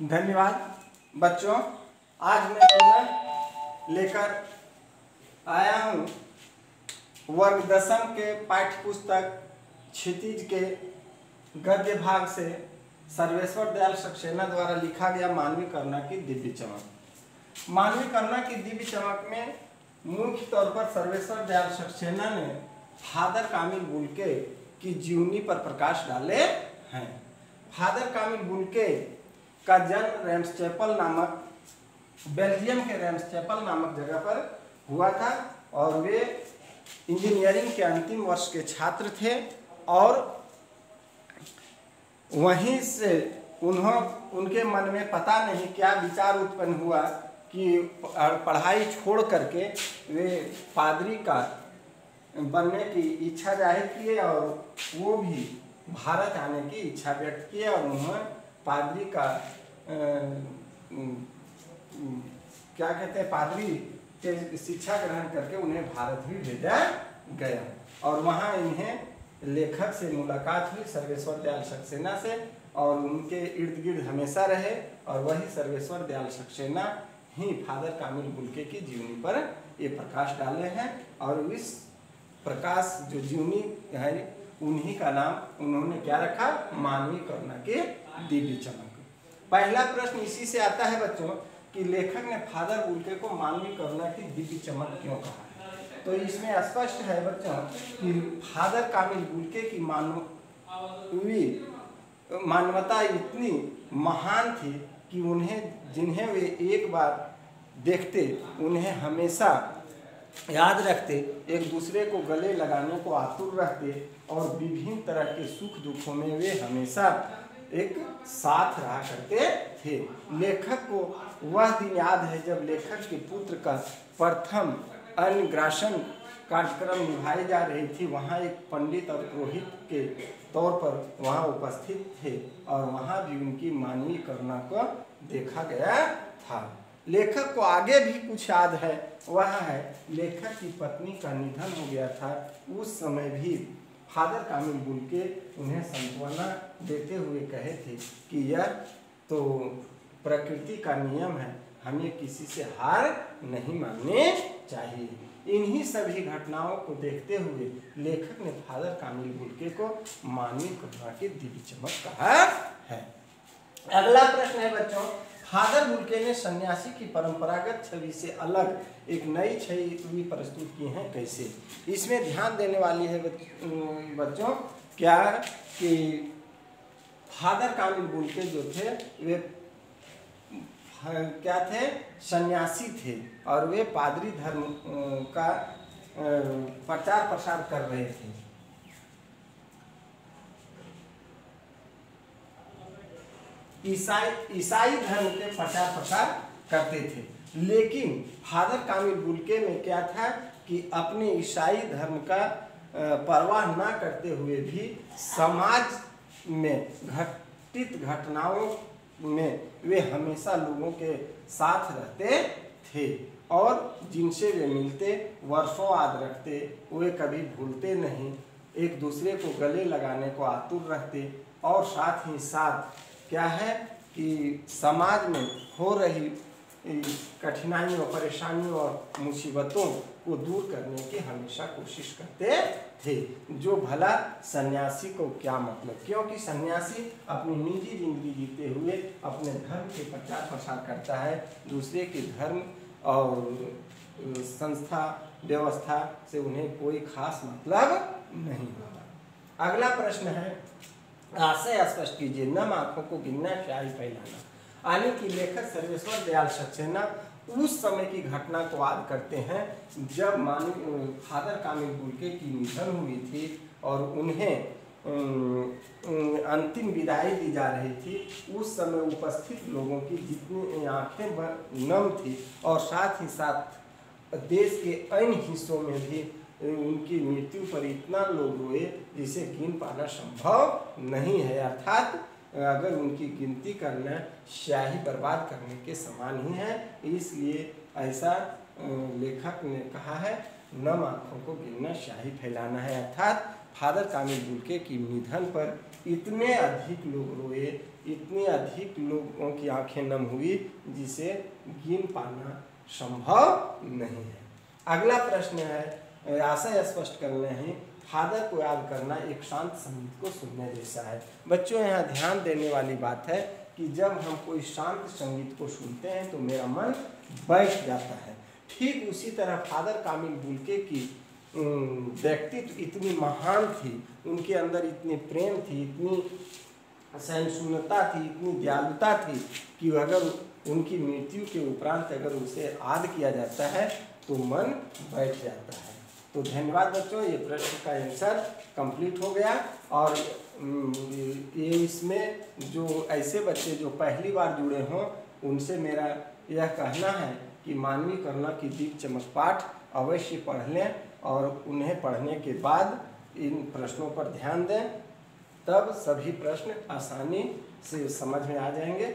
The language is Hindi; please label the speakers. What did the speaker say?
Speaker 1: धन्यवाद। बच्चों, आज मैं पुनः लेकर आया हूँ वर्ग दसम के पाठ्य पुस्तक क्षितिज के गद्य भाग से सर्वेश्वर दयाल सक्सेना द्वारा लिखा गया मानवीय करुणा की दिव्य चमक। मानवीय करुणा की दिव्य चमक में मुख्य तौर पर सर्वेश्वर दयाल सक्सेना ने फादर कामिल बुलके की जीवनी पर प्रकाश डाले हैं। फादर कामिल बुलके का जन्म रेम्सचेपल नामक, बेल्जियम के रेम्सचेपल नामक जगह पर हुआ था और वे इंजीनियरिंग के अंतिम वर्ष के छात्र थे और वहीं से उन्हों, उनके मन में पता नहीं क्या विचार उत्पन्न हुआ कि पढ़ाई छोड़ करके वे पादरी का बनने की इच्छा ज़ाहिर किए और वो भी भारत आने की इच्छा व्यक्त किए और उन्होंने पादरी का क्या कहते हैं, पादरी के शिक्षा ग्रहण करके उन्हें भारत भी भेजा गया। और वहाँ इन्हें लेखक से मुलाकात हुई, सर्वेश्वर दयाल सक्सेना से, और उनके इर्द गिर्द हमेशा रहे, और वही सर्वेश्वर दयाल सक्सेना ही फादर कामिल बुलके की जीवनी पर ये प्रकाश डाले हैं। और इस प्रकाश जो जीवनी है, उन्हीं का नाम उन्होंने क्या रखा? मानवीय करुणा के दिव्य चमक पहला प्रश्न इसी से आता है बच्चों कि लेखक ने फादर बुलके को मानवीय करुणा की दिव्य चमक क्यों कहा? तो इसमें स्पष्ट है बच्चों कि फादर कामिल बुलके की मानवी मानवता इतनी महान थी कि उन्हें जिन्हें वे एक बार देखते, उन्हें हमेशा याद रखते, एक दूसरे को गले लगाने को आतुर रहते और विभिन्न तरह के सुख दुखों में वे हमेशा एक साथ रहा करते थे। लेखक को वह दिन याद है जब लेखक के पुत्र का प्रथम अन्नग्रासन कार्यक्रम निभाई जा रही थी। वहाँ एक पंडित और पुरोहित के तौर पर वहाँ उपस्थित थे और वहाँ भी उनकी मानवीय करुणा को देखा गया था। लेखक को आगे भी कुछ याद है। वह है, लेखक की पत्नी का निधन हो गया था। उस समय भी फादर कामिल बुलके उन्हें सांत्वना देते हुए कहे थे कि यह तो प्रकृति का नियम है, हमें किसी से हार नहीं मानने चाहिए। इन्हीं सभी घटनाओं को देखते हुए लेखक ने फादर कामिल बुलके को मानवीय करुणा की दिव्य चमक कहा है। अगला प्रश्न है बच्चों फादर बुलके ने सन्यासी की परंपरागत छवि से अलग एक नई छवि प्रस्तुत की है कैसे? इसमें ध्यान देने वाली है बच्चों, क्या कि फादर कामिल बुलके जो थे, वे, क्या थे? सन्यासी थे और वे पादरी धर्म का प्रचार प्रसार कर रहे थे। ईसाई ईसाई धर्म के प्रचार प्रसार करते थे। लेकिन फादर कामिल बुलके में क्या था कि अपने ईसाई धर्म का परवाह ना करते हुए भी समाज में घटित घटनाओं में वे हमेशा लोगों के साथ रहते थे और जिनसे वे मिलते वर्षों याद रखते, वे कभी भूलते नहीं। एक दूसरे को गले लगाने को आतुर रहते और साथ ही साथ क्या है कि समाज में हो रही कठिनाइयों, परेशानियों और मुसीबतों को दूर करने की हमेशा कोशिश करते थे। जो भला सन्यासी को क्या मतलब? क्योंकि सन्यासी अपनी निजी ज़िंदगी जीते हुए अपने धर्म के प्रचार प्रसार करता है, दूसरे के धर्म और संस्था, व्यवस्था से उन्हें कोई खास मतलब नहीं होता। अगला प्रश्न है आशय स्पष्ट कीजिए नम आँखों को गिनना स्याही फैलाना। आने की लेखक सर्वेश्वर दयाल सक्सेना उस समय की घटना को याद करते हैं, जब मानव फादर कामिल बुलके की निधन हुई थी और उन्हें अंतिम विदाई दी जा रही थी। उस समय उपस्थित लोगों की जितनी आँखें नम थी और साथ ही साथ देश के अन्य हिस्सों में भी उनकी मृत्यु पर इतना लोग रोए जिसे गिन पाना संभव नहीं है, अर्थात अगर उनकी गिनती करना स्याही बर्बाद करने के समान ही है। इसलिए ऐसा लेखक ने कहा है, नम आँखों को गिनना स्याही फैलाना है, अर्थात फादर कामिल बुलके की निधन पर इतने अधिक लोग रोए, इतने अधिक लोगों की आँखें नम हुई जिसे गिन पाना संभव नहीं है। अगला प्रश्न है आशय स्पष्ट करने हैं फादर को याद करना एक शांत संगीत को सुनने जैसा है। बच्चों, यहाँ ध्यान देने वाली बात है कि जब हम कोई शांत संगीत को सुनते हैं तो मेरा मन बैठ जाता है। ठीक उसी तरह फादर कामिल बुलके की व्यक्तित्व इतनी महान थी, उनके अंदर इतनी प्रेम थी, इतनी सहिष्णुता थी, इतनी दयालुता थी कि अगर उनकी मृत्यु के उपरांत अगर उसे याद किया जाता है तो मन बैठ जाता है। तो धन्यवाद बच्चों, ये प्रश्न का आंसर कंप्लीट हो गया। और ये इसमें जो ऐसे बच्चे जो पहली बार जुड़े हों, उनसे मेरा यह कहना है कि मानवीय करुणा की दीप चमक पाठ अवश्य पढ़ लें और उन्हें पढ़ने के बाद इन प्रश्नों पर ध्यान दें। तब सभी प्रश्न आसानी से समझ में आ जाएँगे।